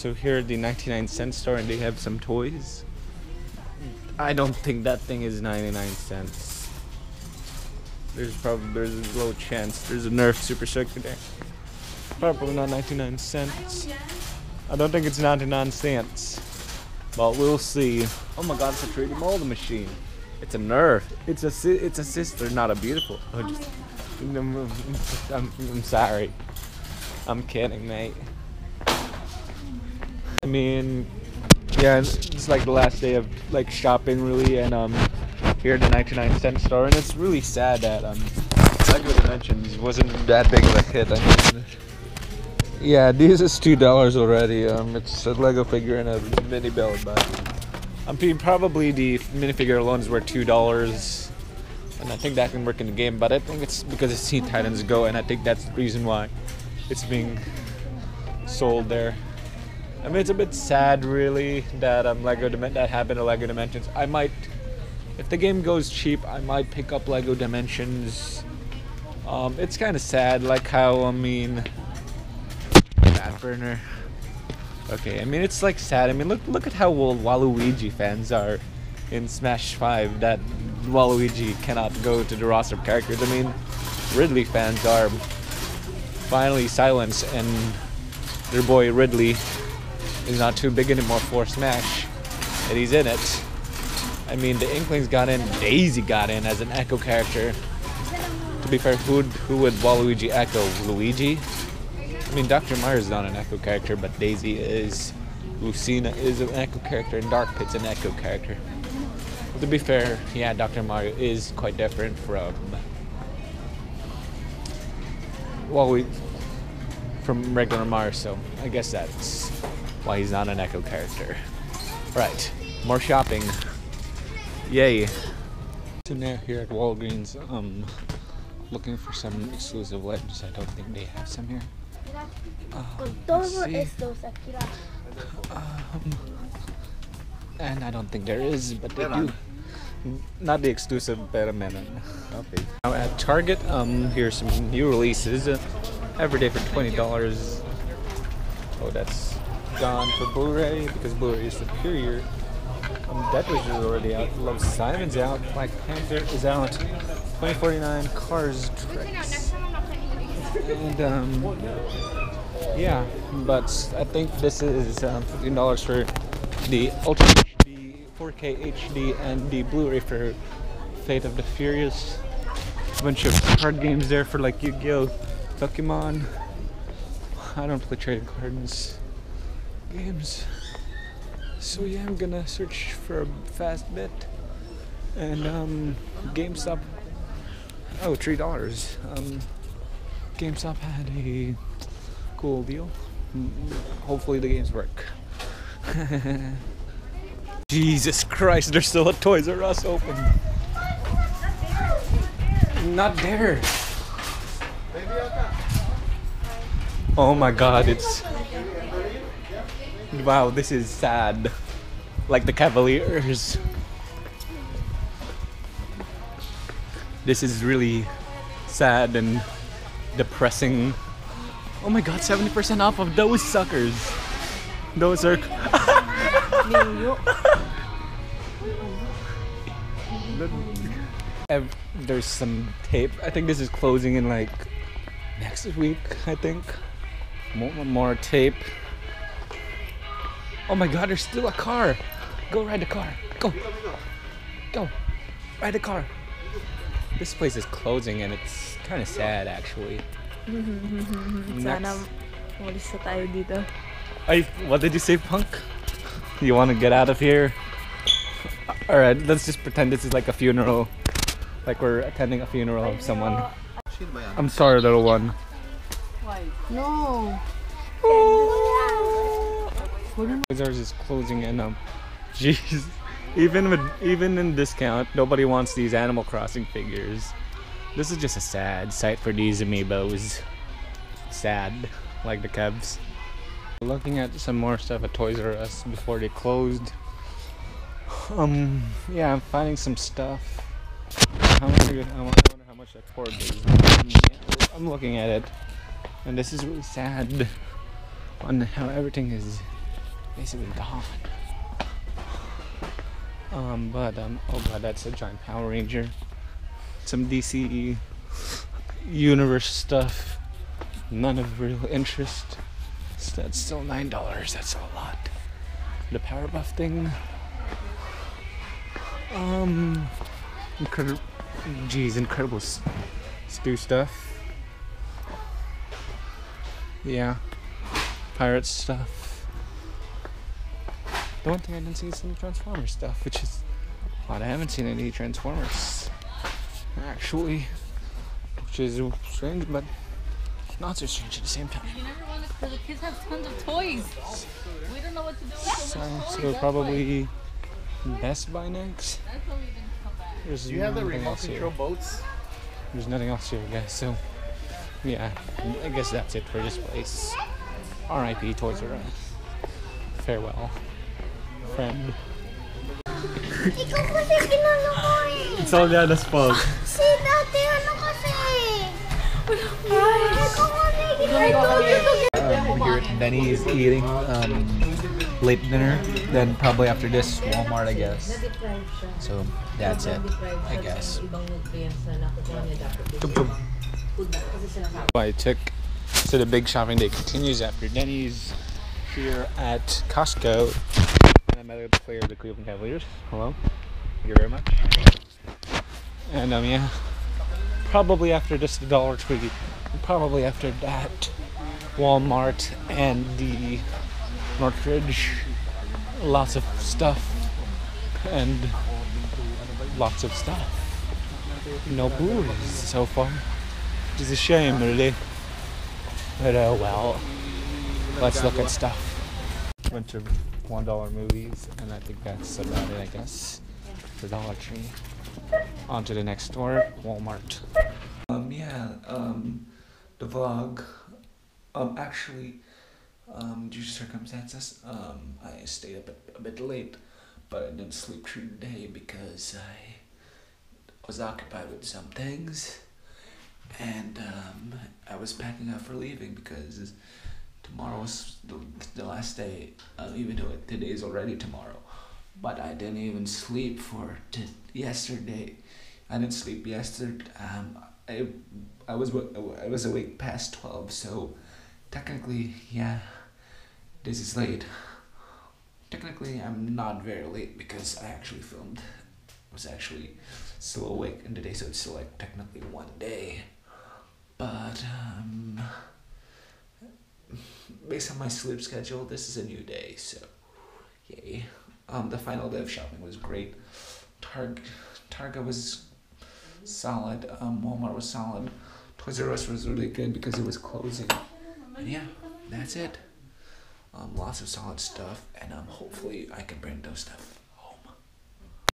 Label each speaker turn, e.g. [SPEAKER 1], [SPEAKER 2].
[SPEAKER 1] So here at the 99 cent store and they have some toys. I don't think that thing is 99 cents. There's probably there's a low chance. There's a Nerf Super Circuit there. Probably not 99 cents. I don't think it's 99 cents. But we'll see. Oh my god, it's a 3D mold machine. It's a Nerf. It's a si- it's a sister, not a beautiful. Oh, just, I'm, I'm, I'm sorry. I'm kidding, mate. I mean, yeah, it's, it's like the last day of like shopping really, and um, here at the 99 cent store, and it's really sad that um, Lego Dimensions wasn't that big of a hit. I mean, yeah, this is two dollars already. Um, it's a Lego figure and a mini build, but I'm mean, probably the minifigure alone is worth two dollars, and I think that can work in the game. But I think it's because it's Teen Titans Go, and I think that's the reason why it's being sold there. I mean, it's a bit sad, really, that um, Lego that happened to Lego Dimensions. I might, if the game goes cheap, I might pick up Lego Dimensions. Um, it's kind of sad, like how I mean, bad burner. Okay, I mean it's like sad. I mean, look look at how old Waluigi fans are in Smash Five. That Waluigi cannot go to the roster of characters. I mean, Ridley fans are finally silenced, and their boy Ridley is not too big anymore for Smash, and he's in it. I mean, the Inklings got in, Daisy got in as an Echo character. To be fair, who who would Waluigi Echo? Luigi? I mean, Dr. Mario's not an Echo character, but Daisy is. Lucina is an Echo character, and Dark Pit's an Echo character. But to be fair, yeah, Dr. Mario is quite different from. Well, we. From regular Mario, so I guess that's why he's not an Echo character. Right, more shopping. Yay. So now here at Walgreens, um, looking for some exclusive legends. I don't think they have some here. Uh,
[SPEAKER 2] Con
[SPEAKER 1] let's
[SPEAKER 2] todo
[SPEAKER 1] see. Um, and I don't think there is, but they do. Not the exclusive, but a melon. Okay. Now at Target, um, here's some new releases. Uh, every day for twenty dollars. Oh, that's gone for Blu-ray because Blu-ray is superior. Um, Dead is already out. Love Simon's out. Black Panther is out. 2049 Cars Tricks. And um, yeah, but I think this is um, fifteen dollars for the Ultra HD, 4K HD, and the Blu-ray for Fate of the Furious. A bunch of card games there for like Yu-Gi-Oh, Pokemon. I don't play trading cards games, so yeah, I'm gonna search for a fast bet. And um, GameStop. Oh, three dollars. Um, GameStop had a cool deal. Hopefully the games work. Jesus Christ, there's still a Toys R Us open. Not there. Oh my god, it's. Wow, this is sad. Like the Cavaliers. This is really sad and depressing. Oh my god, 70% off of those suckers. Those are. There's some tape. I think this is closing in like next week, I think. More, more tape. Oh my god, there's still a car. Go ride the car. Go. Go. Ride the car. This place is closing and it's kind of sad actually.
[SPEAKER 2] Sana
[SPEAKER 1] Next.
[SPEAKER 2] umalis na tayo dito.
[SPEAKER 1] Ay, what did you say, punk? You want to get out of here? Alright, let's just pretend this is like a funeral. Like we're attending a funeral of someone. I'm sorry, little one.
[SPEAKER 2] No!
[SPEAKER 1] Ours is closing and um, jeez, even with even in discount, nobody wants these Animal Crossing figures. This is just a sad sight for these amiibos. Sad, like the Cubs. Looking at some more stuff at Toys R Us before they closed. Um, yeah, I'm finding some stuff. How much? I wonder how much that cord is. I'm looking at it, and this is really sad on how everything is basically gone. Um, but um, oh god, that's a giant Power Ranger. Some DC universe stuff. None of real interest. So that's still nine dollars. That's a lot. The Powerpuff thing. Um, incredible. Geez, Incredibles 2 stuff. Yeah, pirate stuff. The one thing I didn't see is some Transformers stuff, which is odd. I haven't seen any Transformers actually, which is strange, but not so strange at the same time.
[SPEAKER 3] You never want to, the kids have tons of toys. We don't know what to do with so
[SPEAKER 1] So,
[SPEAKER 3] toys.
[SPEAKER 1] so
[SPEAKER 3] that's why.
[SPEAKER 1] probably Best Buy next.
[SPEAKER 3] That's why we didn't come back.
[SPEAKER 1] There's
[SPEAKER 4] Do you have the
[SPEAKER 1] nothing
[SPEAKER 4] remote
[SPEAKER 1] else here.
[SPEAKER 4] control boats?
[SPEAKER 1] There's nothing else here, guys. So, yeah, I guess that's it for this place. R.I.P. Toys R Us. Uh, farewell, friend.
[SPEAKER 5] Ikaw kasi ginano ko eh.
[SPEAKER 1] It's all Liana's fault.
[SPEAKER 5] Si dati ano kasi. Ikaw kasi ginano
[SPEAKER 1] here eating um, late dinner. Then probably after this, Walmart, I guess. So that's it, I guess. Tum tum. I took so the big shopping day continues after Denny's here at Costco. And I'm at the player of the Cleveland Cavaliers. Hello. Thank you very much. And um yeah. Probably after just the Dollar Tree. Probably after that Walmart and the Northridge. Lots of stuff. And lots of stuff. No booze so far. Which is a shame, really. But oh well. Let's look at stuff. Bunch of one dollar movies, and I think that's about it, I guess. The Dollar Tree. On to the next store, Walmart. Um, yeah, um, the vlog. Um, actually, um, due to circumstances, um, I stayed up a, a bit late, but I didn't sleep through the day because I was occupied with some things, and um, I was packing up for leaving because tomorrow was the, the last day, uh, even though it, today is already tomorrow. But I didn't even sleep for t- yesterday. I didn't sleep yesterday. Um, I I was I was awake past twelve, so technically, yeah, this is late. Technically, I'm not very late because I actually filmed. I was actually still awake in the day, so it's still like technically one day. But um, based on my sleep schedule, this is a new day, so yay. Um, the final day of shopping was great. Targ, Targa was solid. Um, Walmart was solid. Toys R Us was really good because it was closing. And yeah, that's it. Um, lots of solid stuff, and um, hopefully I can bring those stuff